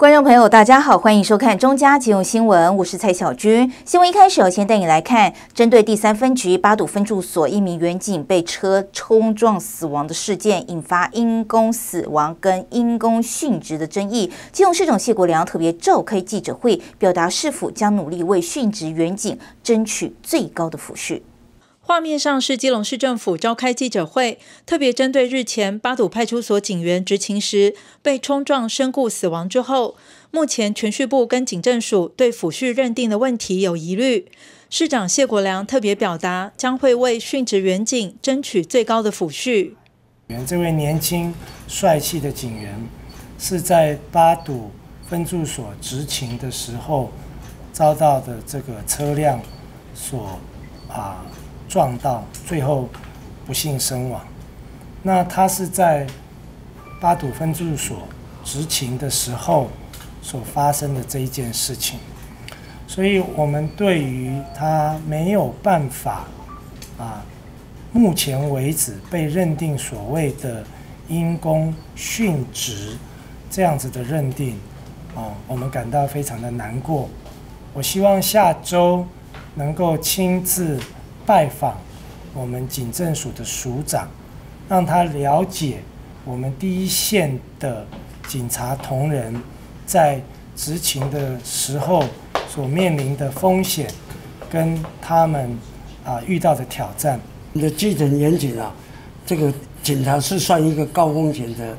观众朋友，大家好，欢迎收看中嘉金融新闻，我是蔡小军。新闻一开始，我先带你来看，针对第三分局八堵分驻所一名员警被车冲撞死亡的事件，引发因公死亡跟因公殉职的争议。金融市长谢国良特别召开记者会，表达是否将努力为殉职员警争取最高的抚恤。画面上是基隆市政府召开记者会，特别针对日前八堵派出所警员执勤时被冲撞身故死亡之后，目前全序部跟警政署对抚恤认定的问题有疑虑。市长谢国良特别表达，将会为殉职员警争取最高的抚恤。这位年轻帅气的警员是在八堵分驻所执勤的时候遭到的这个车辆所啊。撞到，最后不幸身亡。那他是在八堵分驻所执勤的时候所发生的这一件事情，所以我们对于他没有办法啊，目前为止被认定所谓的因公殉职这样子的认定，啊，我们感到非常的难过。我希望下周能够亲自。拜访我们警政署的署长，让他了解我们第一线的警察同仁在执勤的时候所面临的风险，跟他们啊遇到的挑战。你的基层严谨啊，这个警察是算一个高风险的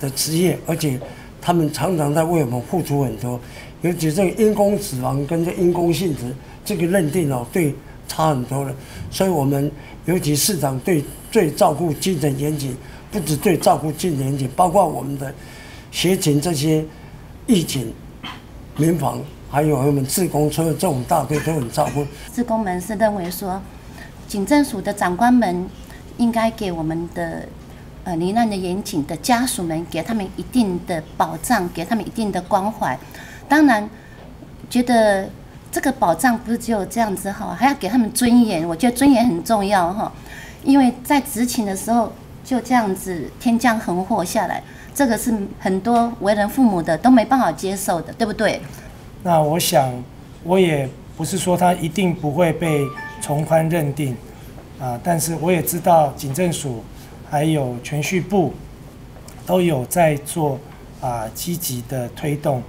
的职业，而且他们常常在为我们付出很多。尤其这个因公死亡跟这因公性质这个认定哦，对。差很多了，所以我们尤其市长对最照顾基层严谨，不止对照顾基层严谨，包括我们的协勤这些义警、民防，还有我们自工车这种大队都很照顾。自工们是认为说，警政署的长官们应该给我们的呃罹难的严谨的家属们，给他们一定的保障，给他们一定的关怀。当然，觉得。这个保障不是只有这样子哈，还要给他们尊严。我觉得尊严很重要哈，因为在执勤的时候就这样子天降横祸下来，这个是很多为人父母的都没办法接受的，对不对？那我想，我也不是说他一定不会被从宽认定啊，但是我也知道警政署还有全序部都有在做啊积极的推动，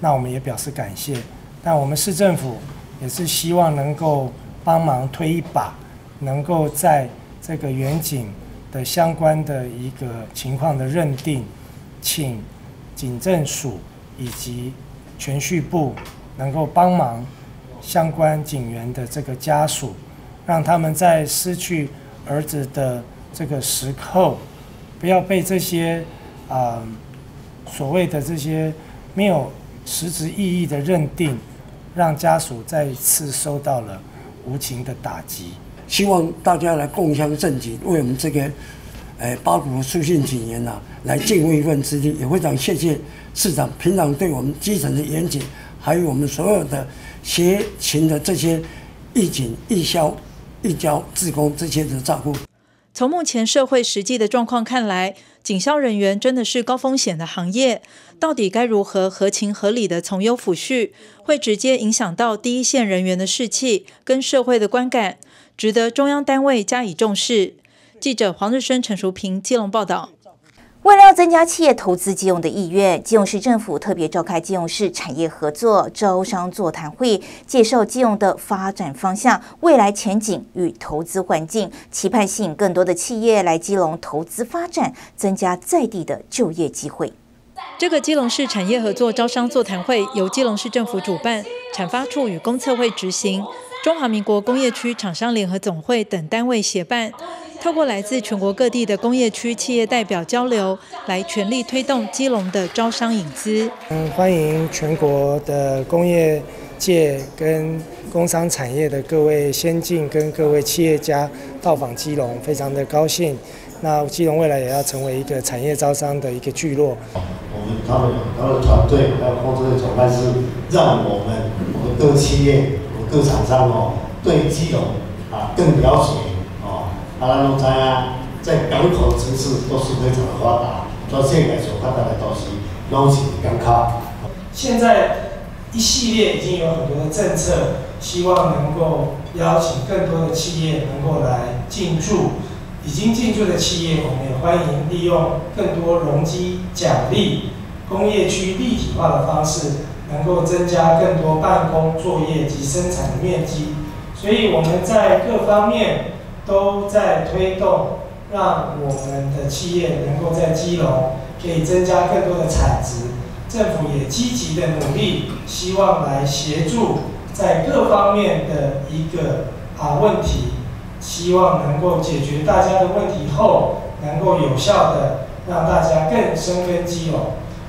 那我们也表示感谢。那我们市政府也是希望能够帮忙推一把，能够在这个远景的相关的一个情况的认定，请警政署以及全序部能够帮忙相关警员的这个家属，让他们在失去儿子的这个时候，不要被这些啊所谓的这些没有实质意义的认定。让家属再一次受到了无情的打击。希望大家来共襄盛举，为我们这个诶八股书信警员呐，来尽一份之力。也非常谢谢市长平常对我们基层的严谨，还有我们所有的协勤的这些义警、义消、义交、职工这些的照顾。从目前社会实际的状况看来，警消人员真的是高风险的行业，到底该如何合情合理的从优抚恤，会直接影响到第一线人员的士气跟社会的观感，值得中央单位加以重视。记者黄日升、陈淑平、基隆报道。为了要增加企业投资基隆的意愿，基隆市政府特别召开基隆市产业合作招商座谈会，介绍基隆的发展方向、未来前景与投资环境，期盼吸引更多的企业来基隆投资发展，增加在地的就业机会。这个基隆市产业合作招商座谈会由基隆市政府主办，产发处与公测会执行，中华民国工业区厂商联合总会等单位协办。透过来自全国各地的工业区企业代表交流，来全力推动基隆的招商引资。嗯，欢迎全国的工业界跟工商产业的各位先进跟各位企业家到访基隆，非常的高兴。那基隆未来也要成为一个产业招商的一个聚落。我们他们他的团队还有工作的伙伴是让我们我们各企业、我们各厂商哦，对基隆啊更了解。阿拉拢知啊，在港口城市都是非常的发达，做世界所发达的都市，邀请更卡。现在一系列已经有很多的政策，希望能够邀请更多的企业能够来进驻。已经进驻的企业，我们也欢迎利用更多容积奖励、工业区立体化的方式，能够增加更多办公作业及生产的面积。所以我们在各方面都在推动，让我们的企业能够在基隆可以增加更多的产值。政府也积极的努力，希望来协助在各方面的一个啊问题。希望能够解决大家的问题后，能够有效的让大家更深根基隆。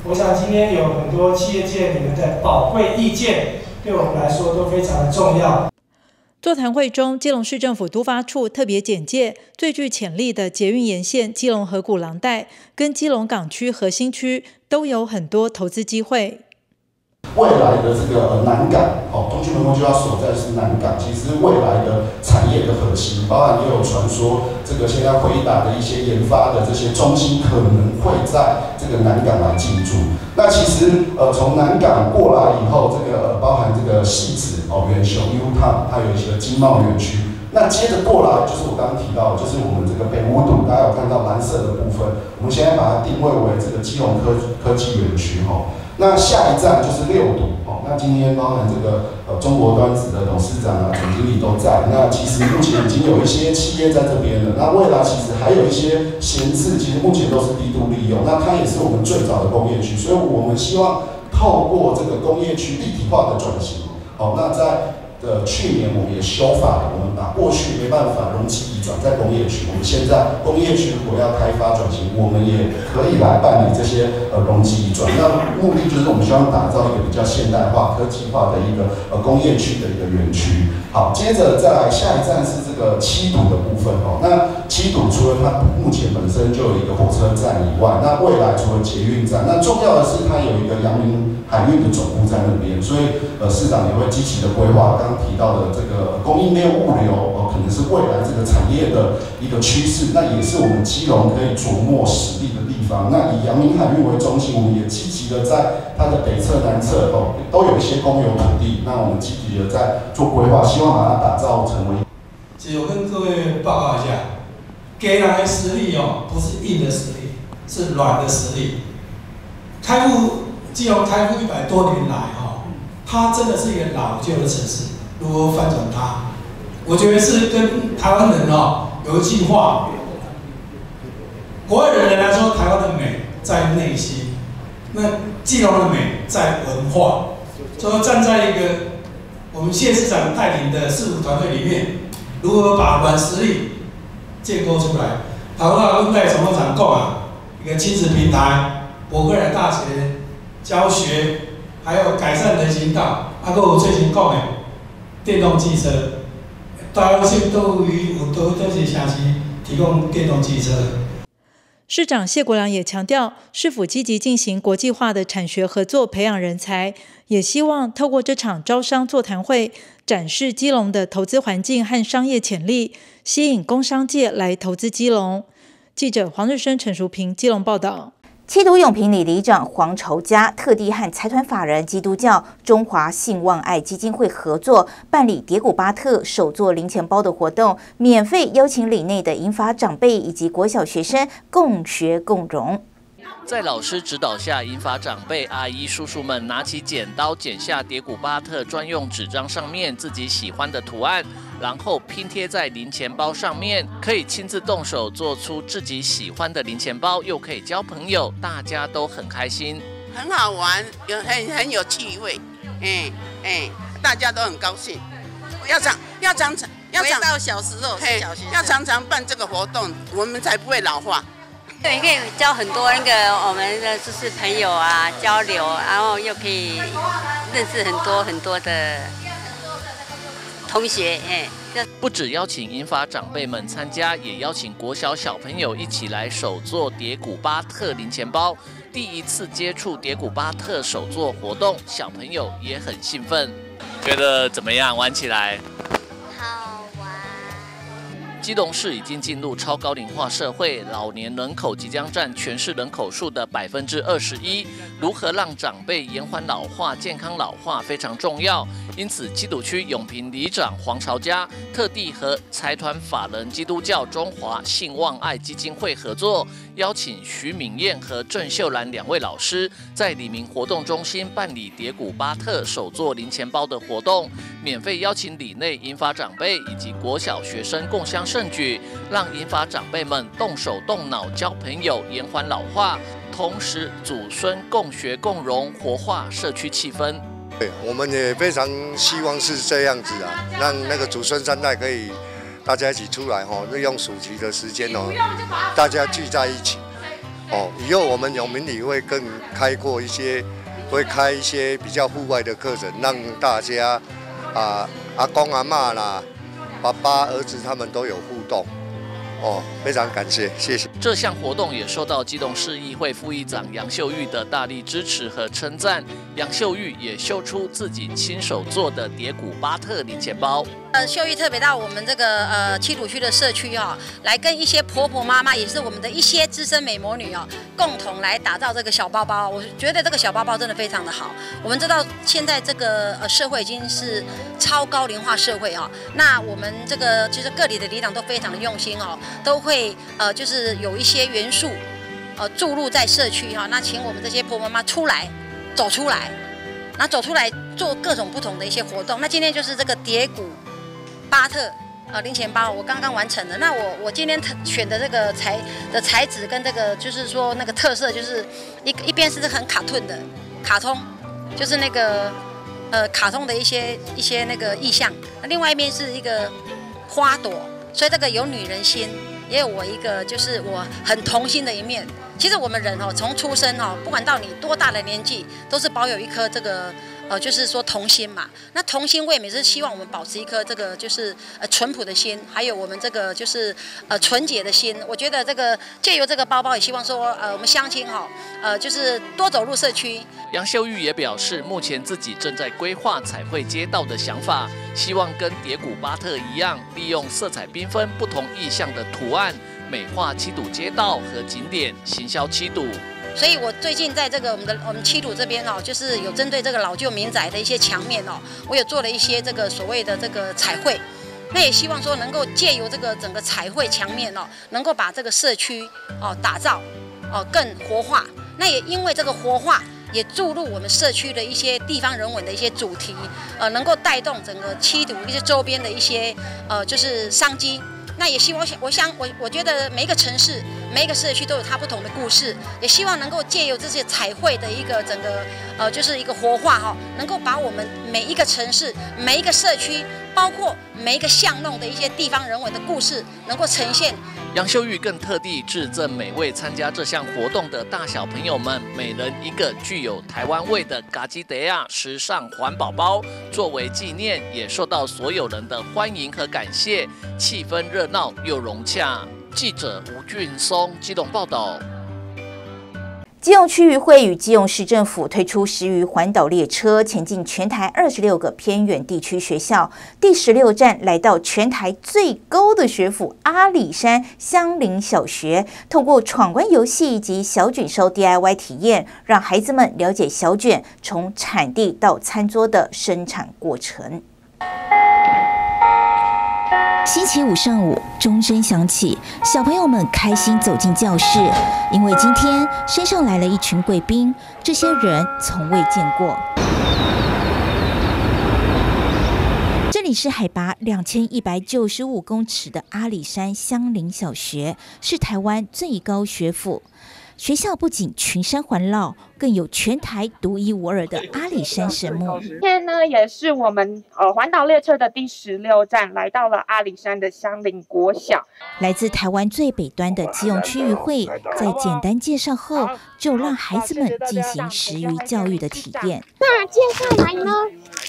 我想今天有很多企业界你们的宝贵意见，对我们来说都非常的重要。座谈会中，基隆市政府都发处特别简介最具潜力的捷运沿线基隆河谷廊带跟基隆港区核心区都有很多投资机会。未来的这个南港，哦，东区门工就要所在是南港。其实未来的产业的核心，包含也有传说，这个现在回答的一些研发的这些中心，可能会在这个南港来进驻。那其实，呃，从南港过来以后，这个包含这个戏子哦，元雄 U Town，它有一些经贸园区。那接着过来，就是我刚刚提到，就是我们这个北五堵，大家有看到蓝色的部分，我们现在把它定位为这个基隆科科技园区，哈。那下一站就是六堵哦。那今天包含这个呃中国端子的董事长啊、总经理都在。那其实目前已经有一些企业在这边了。那未来其实还有一些闲置，其实目前都是低度利用。那它也是我们最早的工业区，所以我们希望透过这个工业区立体化的转型，好，那在。的去年我们也修法了，我们把过去没办法容积移转在工业区，我们现在工业区如果要开发转型，我们也可以来办理这些呃容积移转。那目的就是我们希望打造一个比较现代化、科技化的一个呃工业区的一个园区。好，接着再来下一站是这个七堵的部分哦。那七堵除了它目前本身就有一个火车站以外，那未来除了捷运站，那重要的是它有一个阳明海运的总部在那边，所以呃市长也会积极的规划。刚提到的这个供应链物流，哦，可能是未来这个产业的一个趋势，那也是我们基隆可以琢磨实力的地方。那以阳明海运为中心，我们也积极的在它的北侧、南侧哦，都有一些公有土地。那我们积极的在做规划，希望把它打造成为。其实我跟各位报告一下，给人的实力哦，不是硬的实力，是软的实力。开埠基隆开埠一百多年来，哈，它真的是一个老旧的城市。如何翻转它？我觉得是跟台湾人哦有一句话，国外的人来说，台湾的美在内心，那基隆的美在文化。说站在一个我们谢市长带领的市府团队里面，如何把软实力建构出来？台湾跟在什么场购啊？一个亲子平台，博格尔大学教学，还有改善人行道，还有最新讲的。电动汽车，大多数都于有都都是城市提供电动汽车。市长谢国良也强调，市府积极进行国际化的产学合作，培养人才，也希望透过这场招商座谈会，展示基隆的投资环境和商业潜力，吸引工商界来投资基隆。记者黄日升、陈淑平，基隆报道。七都永平里里长黄朝嘉特地和财团法人基督教中华信望爱基金会合作办理叠古巴特手做零钱包的活动，免费邀请里内的银发长辈以及国小学生共学共融。在老师指导下，银发长辈、阿姨、叔叔们拿起剪刀，剪下叠古巴特专用纸张上面自己喜欢的图案，然后拼贴在零钱包上面，可以亲自动手做出自己喜欢的零钱包，又可以交朋友，大家都很开心，很好玩，有很很有趣味，哎哎，大家都很高兴。要常要常常要常到小时候，要常常办这个活动，我们才不会老化。对，可以交很多那个我们的就是朋友啊，交流，然后又可以认识很多很多的同学，哎。不止邀请银发长辈们参加，也邀请国小小朋友一起来手做叠古巴特零钱包。第一次接触叠古巴特手作活动，小朋友也很兴奋。觉得怎么样？玩起来？基隆市已经进入超高龄化社会，老年人口即将占全市人口数的百分之二十一。如何让长辈延缓老化、健康老化非常重要。因此，基督区永平里长黄朝家特地和财团法人基督教中华信望爱基金会合作，邀请徐敏燕和郑秀兰两位老师，在李明活动中心办理叠古巴特手做零钱包的活动，免费邀请里内银发长辈以及国小学生共襄盛举，让银发长辈们动手动脑交朋友，延缓老化，同时祖孙共学共荣，活化社区气氛。对，我们也非常希望是这样子啊，让那个祖孙三代可以大家一起出来哈，利用暑期的时间哦，大家聚在一起哦。以后我们永明里会更开阔一些，会开一些比较户外的课程，让大家啊阿公阿妈啦、爸爸儿子他们都有互动。哦，非常感谢，谢谢。这项活动也受到基隆市议会副议长杨秀玉的大力支持和称赞。杨秀玉也秀出自己亲手做的叠古巴特零钱包。呃，秀玉特别到我们这个呃七土区的社区哈，来跟一些婆婆妈妈，也是我们的一些资深美魔女哦，共同来打造这个小包包。我觉得这个小包包真的非常的好。我们知道现在这个呃社会已经是超高龄化社会哦，那我们这个其实各里的里长都非常的用心哦，都会呃就是有一些元素呃注入在社区哈，那请我们这些婆婆妈妈出来走出来，那走出来做各种不同的一些活动。那今天就是这个叠骨。巴特呃零钱包，我刚刚完成的。那我我今天选的这个材的材质跟这个就是说那个特色，就是一一边是很卡顿的卡通，就是那个呃卡通的一些一些那个意象。那另外一边是一个花朵，所以这个有女人心，也有我一个就是我很童心的一面。其实我们人哦，从出生哦，不管到你多大的年纪，都是保有一颗这个。呃，就是说童心嘛，那童心我也每次希望我们保持一颗这个就是呃淳朴的心，还有我们这个就是呃纯洁的心。我觉得这个借由这个包包，也希望说呃我们乡亲哈，呃就是多走入社区。杨秀玉也表示，目前自己正在规划彩绘街道的想法，希望跟叠古巴特一样，利用色彩缤纷、不同意象的图案，美化七堵街道和景点，行销七堵。所以，我最近在这个我们的我们七堵这边哦，就是有针对这个老旧民宅的一些墙面哦，我有做了一些这个所谓的这个彩绘。那也希望说能够借由这个整个彩绘墙面哦，能够把这个社区哦打造哦更活化。那也因为这个活化，也注入我们社区的一些地方人文的一些主题，呃，能够带动整个七堵一些周边的一些呃就是商机。那也希望，我想我我觉得每一个城市、每一个社区都有它不同的故事，也希望能够借由这些彩绘的一个整个呃，就是一个活化哈，能够把我们每一个城市、每一个社区，包括每一个巷弄的一些地方人文的故事，能够呈现。杨秀玉更特地致赠每位参加这项活动的大小朋友们，每人一个具有台湾味的嘎吉德亚时尚环保包，作为纪念，也受到所有人的欢迎和感谢，气氛热闹又融洽。记者吴俊松机动报道。基隆区域会与基隆市政府推出十余环岛列车，前进全台二十六个偏远地区学校。第十六站来到全台最高的学府阿里山乡林小学，通过闯关游戏及小卷收 DIY 体验，让孩子们了解小卷从产地到餐桌的生产过程。星期五上午，钟声响起，小朋友们开心走进教室，因为今天身上来了一群贵宾，这些人从未见过。这里是海拔两千一百九十五公尺的阿里山乡林小学，是台湾最高学府。学校不仅群山环绕，更有全台独一无二的阿里山神木。今天呢，也是我们呃环岛列车的第十六站，来到了阿里山的香林国小。来自台湾最北端的基隆区域会，在简单介绍后，就让孩子们进行食鱼教育的体验。那接下来呢，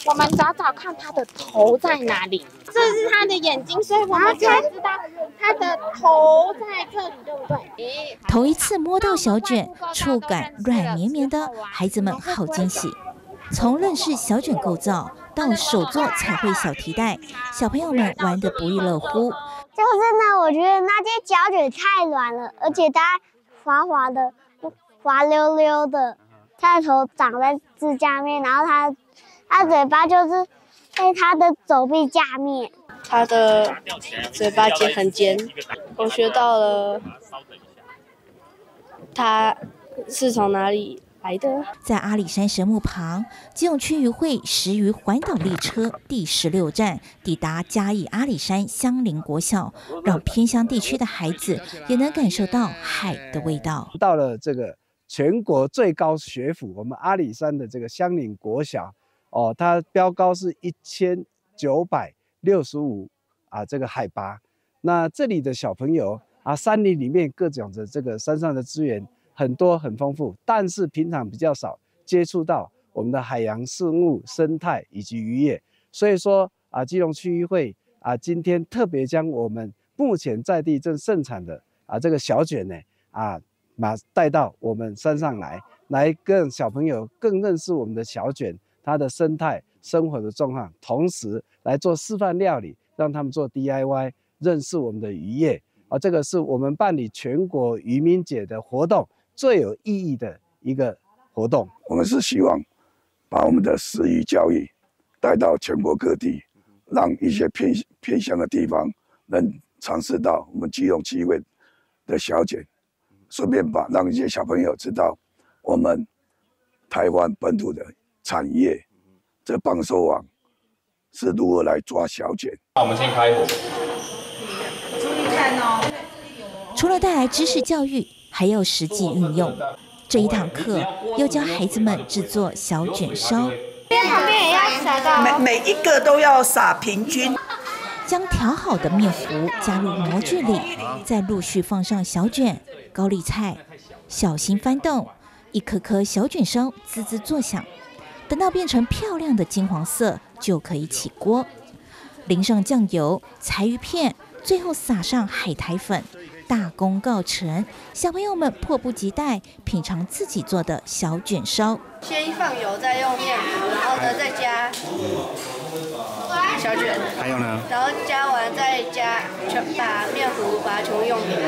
我们找找看它的头在哪里。这是他的眼睛，所以我们才知道它的头在这里，对不对？头一次摸到小卷，触感软绵绵的，孩子们好惊喜。从认识小卷构造到手做彩绘小提袋，小朋友们玩得不亦乐乎。就是呢，我觉得那些胶卷太软了，而且它滑滑的、滑溜溜的。它的头长在指甲面，然后它它嘴巴就是在它的手臂下面。它的嘴巴尖很尖，我学到了。它是从哪里？来的，在阿里山神木旁，基隆区渔会十余环岛列车第十六站抵达嘉义阿里山乡林国小，让偏乡地区的孩子也能感受到海的味道。到了这个全国最高学府，我们阿里山的这个乡林国小，哦，它标高是一千九百六十五啊，这个海拔。那这里的小朋友啊，山林里面各种的这个山上的资源。很多很丰富，但是平常比较少接触到我们的海洋生物生态以及渔业，所以说啊，基隆区域会啊，今天特别将我们目前在地正盛产的啊这个小卷呢啊，马带到我们山上来，来跟小朋友更认识我们的小卷它的生态生活的状况，同时来做示范料理，让他们做 DIY，认识我们的渔业啊，这个是我们办理全国渔民节的活动。最有意义的一个活动，我们是希望把我们的食鱼教育带到全国各地，让一些偏偏乡的地方能尝试到我们基隆七味的小姐，顺便把让一些小朋友知道我们台湾本土的产业，这棒收网是如何来抓小姐。那我们先开火，注意看哦。除了带来知识教育。还要实际运用。这一堂课要教孩子们制作小卷烧，边旁边也要撒到，每每一个都要撒平均。将调好的面糊加入模具里，再陆续放上小卷、高丽菜，小心翻动，一颗颗小卷烧滋滋作响。等到变成漂亮的金黄色，就可以起锅。淋上酱油、柴鱼片，最后撒上海苔粉。大功告成，小朋友们迫不及待品尝自己做的小卷烧。先放油，再用面糊，然后呢再加小卷，还有呢，然后加完再加全把面糊把它全部用平。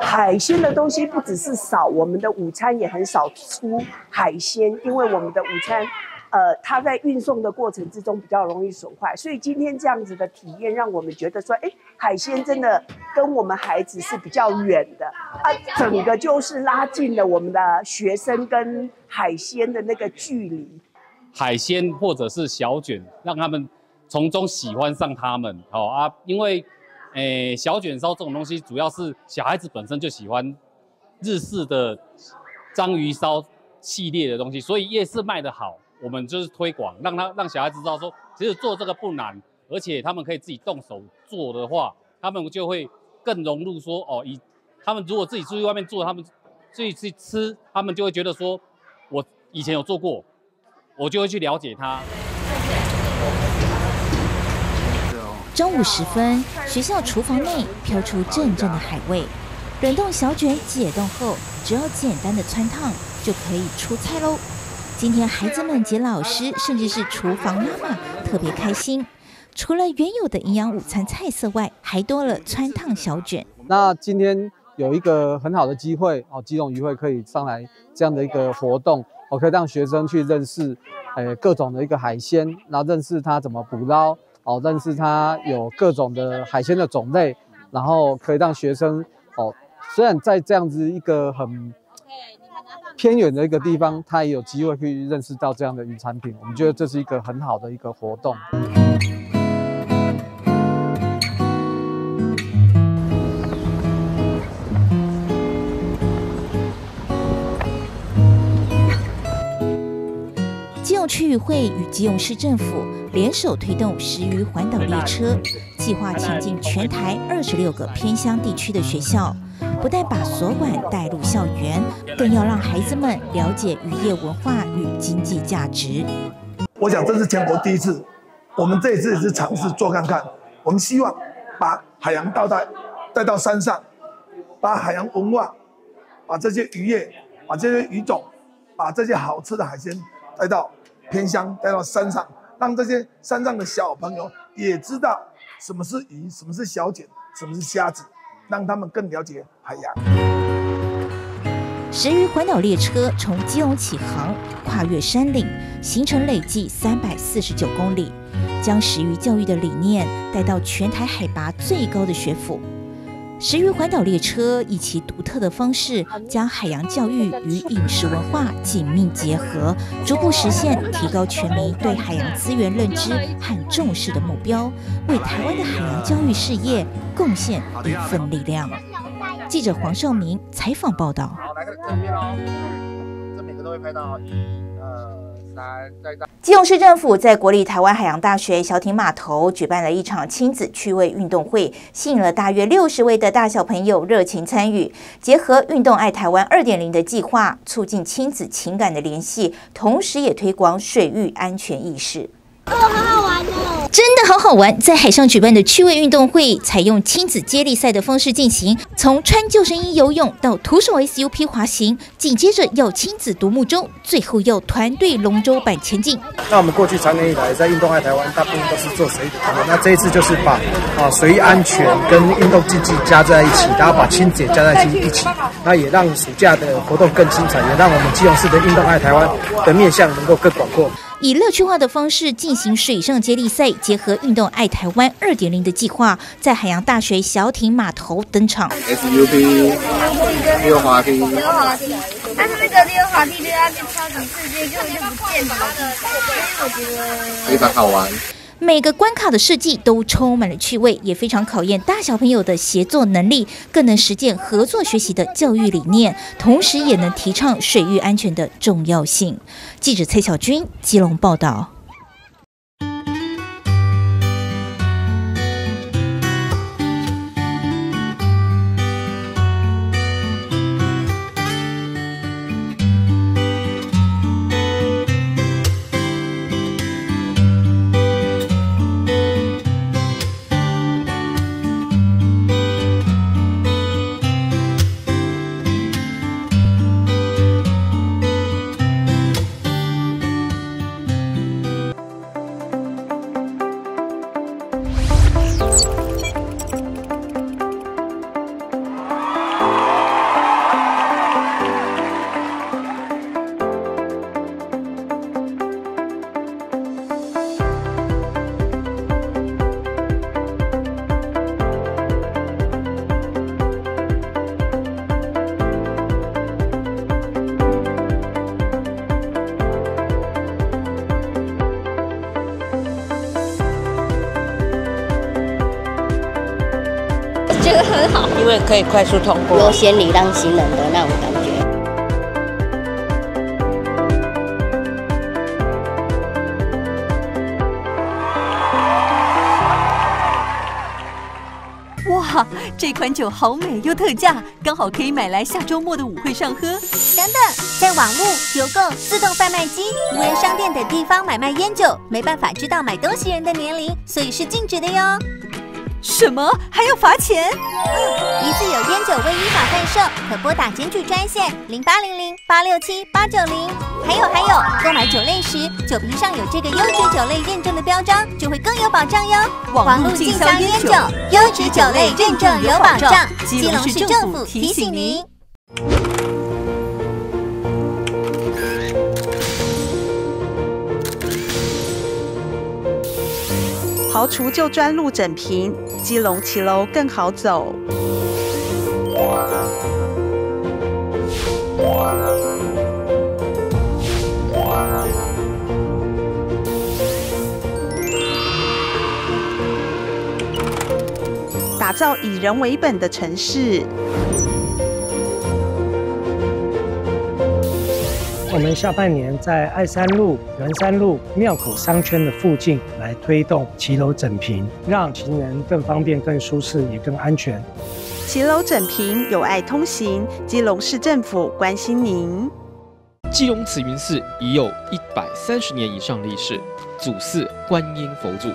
海鲜的东西不只是少，我们的午餐也很少出海鲜，因为我们的午餐。呃，它在运送的过程之中比较容易损坏，所以今天这样子的体验让我们觉得说，哎，海鲜真的跟我们孩子是比较远的啊，整个就是拉近了我们的学生跟海鲜的那个距离。海鲜或者是小卷，让他们从中喜欢上他们，好啊，因为，诶，小卷烧这种东西主要是小孩子本身就喜欢日式的章鱼烧系列的东西，所以夜市卖得好。我们就是推广，让他让小孩子知道说，其实做这个不难，而且他们可以自己动手做的话，他们就会更融入说哦，以他们如果自己出去外面做，他们自己去吃，他们就会觉得说，我以前有做过，我就会去了解它。中午时分，学校厨房内飘出阵阵的海味，冷冻小卷解冻后，只要简单的汆烫就可以出菜喽。今天孩子们及老师，甚至是厨房妈妈特别开心。除了原有的营养午餐菜色外，还多了川烫小卷。那今天有一个很好的机会哦，基隆渔会可以上来这样的一个活动，我可以让学生去认识，诶各种的一个海鲜，然后认识它怎么捕捞，哦，认识它有各种的海鲜的种类，然后可以让学生哦，虽然在这样子一个很。偏远的一个地方，他也有机会去认识到这样的云产品。我们觉得这是一个很好的一个活动。区域会与基隆市政府联手推动十余环岛列车计划，前进全台二十六个偏乡地区的学校。不但把锁管带入校园，更要让孩子们了解渔业文化与经济价值。我想这是全国第一次，我们这一次也是尝试做看看。我们希望把海洋倒带带到山上，把海洋文化、把这些渔业、把这些鱼种、把这些好吃的海鲜带到偏乡、带到山上，让这些山上的小朋友也知道什么是鱼，什么是小茧。什么是虾子，让他们更了解海洋。十余环岛列车从基隆起航，跨越山岭，行程累计三百四十九公里，将食鱼教育的理念带到全台海拔最高的学府。十余环岛列车以其独特的方式，将海洋教育与饮食文化紧密结合，逐步实现提高全民对海洋资源认知和重视的目标，为台湾的海洋教育事业贡献一份力量。记者黄少明采访报道。好，来个正面哦，这每个都会拍到，一、二、基隆市政府在国立台湾海洋大学小艇码头举办了一场亲子趣味运动会，吸引了大约六十位的大小朋友热情参与。结合“运动爱台湾二点零”的计划，促进亲子情感的联系，同时也推广水域安全意识。哦，好好玩哦！真的好好玩！在海上举办的趣味运动会，采用亲子接力赛的方式进行，从穿救生衣游泳到徒手 SUP 滑行，紧接着要亲子独木舟，最后要团队龙舟板前进。那我们过去常年以来在运动爱台湾，大部分都是做水的，那这一次就是把啊水安全跟运动竞技加在一起，然后把亲子也加在一起，那也让暑假的活动更精彩，也让我们基隆市的运动爱台湾的面向能够更广阔。以乐趣化的方式进行水上接力赛，结合运动爱台湾二点零的计划，在海洋大学小艇码头登场。SUP 溜滑梯，溜滑梯，但是那个溜滑梯溜下去超级世界就就不见得，所以我觉得非常好玩。每个关卡的设计都充满了趣味，也非常考验大小朋友的协作能力，更能实践合作学习的教育理念，同时也能提倡水域安全的重要性。记者崔小军，基隆报道。可以快速通过，优先礼让行人的那种感觉。哇，这款酒好美又特价，刚好可以买来下周末的舞会上喝。等等，在网络、邮购、自动贩卖机、无人商店等地方买卖烟酒，没办法知道买东西人的年龄，所以是禁止的哟。什么？还要罚钱？嗯，疑似有烟酒未依法贩售，可拨打检举专线零八零零八六七八九零。还有还有，购买酒类时，酒瓶上有这个优质酒类认证的标章，就会更有保障哟。网络进香烟酒，优质酒类认证有保障。基隆市政府提醒您。刨除旧砖路整平，基隆骑楼更好走。打造以人为本的城市。我们下半年在爱山路、圆山路、庙口商圈的附近来推动骑楼整平，让行人更方便、更舒适，也更安全。骑楼整平，有爱通行，基隆市政府关心您。基隆慈云寺已有一百三十年以上历史，祖祀观音佛祖，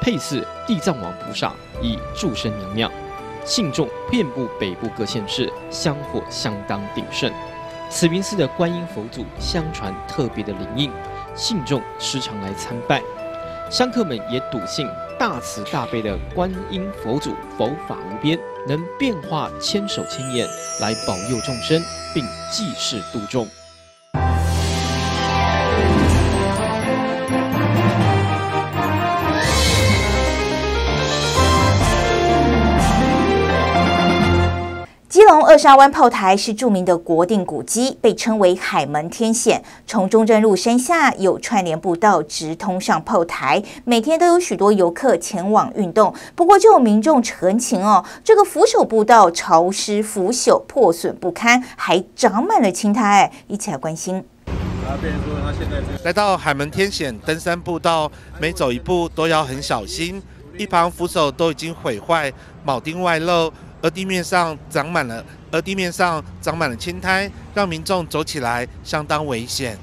配祀地藏王菩萨，以祝生娘娘，信众遍布北部各县市，香火相当鼎盛。慈云寺的观音佛祖相传特别的灵应，信众时常来参拜，香客们也笃信大慈大悲的观音佛祖，佛法无边，能变化千手千眼来保佑众生，并济世度众。隆二沙湾炮台是著名的国定古迹，被称为海门天险。从中正路山下有串联步道直通上炮台，每天都有许多游客前往运动。不过就有民众陈情哦，这个扶手步道潮湿腐朽、破损不堪，还长满了青苔。一起来关心。来到海门天险登山步道，每走一步都要很小心，一旁扶手都已经毁坏，铆钉外露。而地面上长满了，而地面上长满了青苔，让民众走起来相当危险。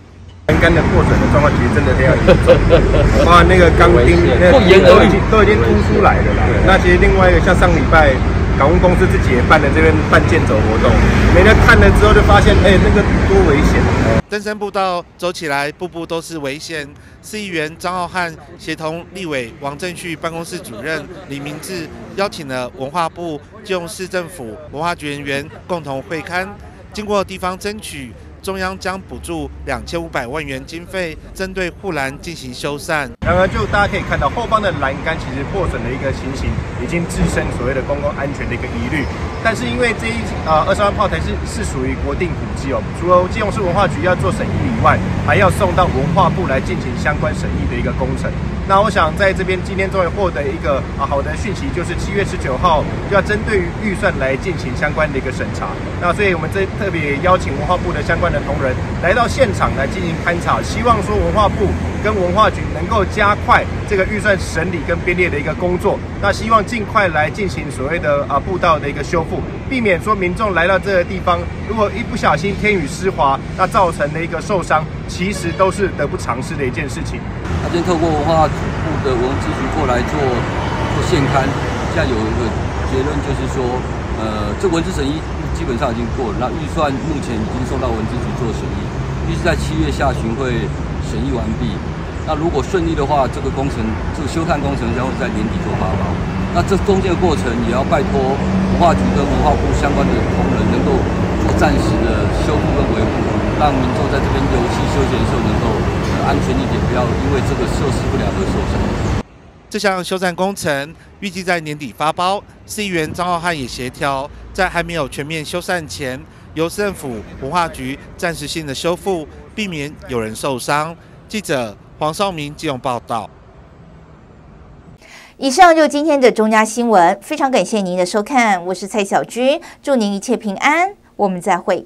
栏杆的破损的状况其实真的非常严重，哇那个钢钉，那都已经都已经凸出来了啦。那其实另外一个像上礼拜。港务公司自己也办了这边办健走活动，每天看了之后就发现，哎，那个多危险！登山步道走起来，步步都是危险。市议员张浩瀚协同立委王正旭办公室主任李明志，邀请了文化部、基隆市政府文化局人员共同会刊，经过地方争取。中央将补助两千五百万元经费，针对护栏进行修缮。然而，就大家可以看到，后方的栏杆其实破损的一个情形，已经滋生所谓的公共安全的一个疑虑。但是，因为这一呃二十万炮台是是属于国定古迹哦，除了基隆市文化局要做审议以外，还要送到文化部来进行相关审议的一个工程。那我想在这边今天终于获得一个啊好的讯息，就是七月十九号要针对预算来进行相关的一个审查。那所以我们这特别邀请文化部的相关的同仁来到现场来进行勘察，希望说文化部跟文化局能够加快这个预算审理跟编列的一个工作。那希望尽快来进行所谓的啊步道的一个修复，避免说民众来到这个地方，如果一不小心天雨湿滑，那造成的一个受伤，其实都是得不偿失的一件事情。他今天透过文化部的文资局过来做做现刊，现在有一个结论，就是说，呃，这文字审议基本上已经过了，那预算目前已经送到文资局做审议，预计在七月下旬会审议完毕。那如果顺利的话，这个工程这个修缮工程将会在年底做发包。那这中间的过程也要拜托文化局跟文化部相关的同仁能够做暂时的修复跟维护，让民众在这边游戏休闲的时候能够。安全一点，不要因为这个设施不良而受伤。这项修缮工程预计在年底发包，市议员张浩瀚也协调，在还没有全面修缮前，由市政府文化局暂时性的修复，避免有人受伤。记者黄少明进行报道。以上就是今天的中嘉新闻，非常感谢您的收看，我是蔡小军，祝您一切平安，我们再会。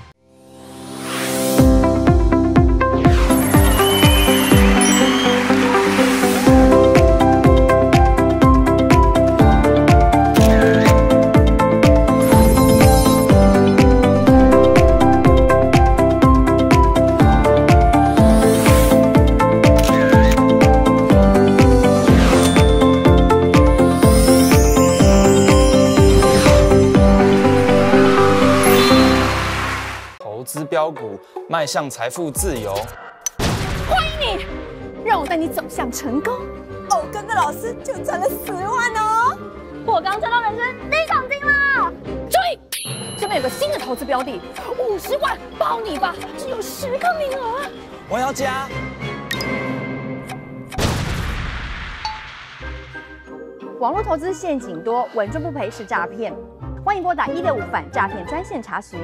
向财富自由，欢迎你，让我带你走向成功。哦，跟着老师就赚了十万哦！我刚赚到人生第一桶金了，注意，这边有个新的投资标的，五十万包你吧，只有十个名额。我要加。网络投资陷阱多，稳赚不赔是诈骗。欢迎拨打一六五反诈骗专线查询。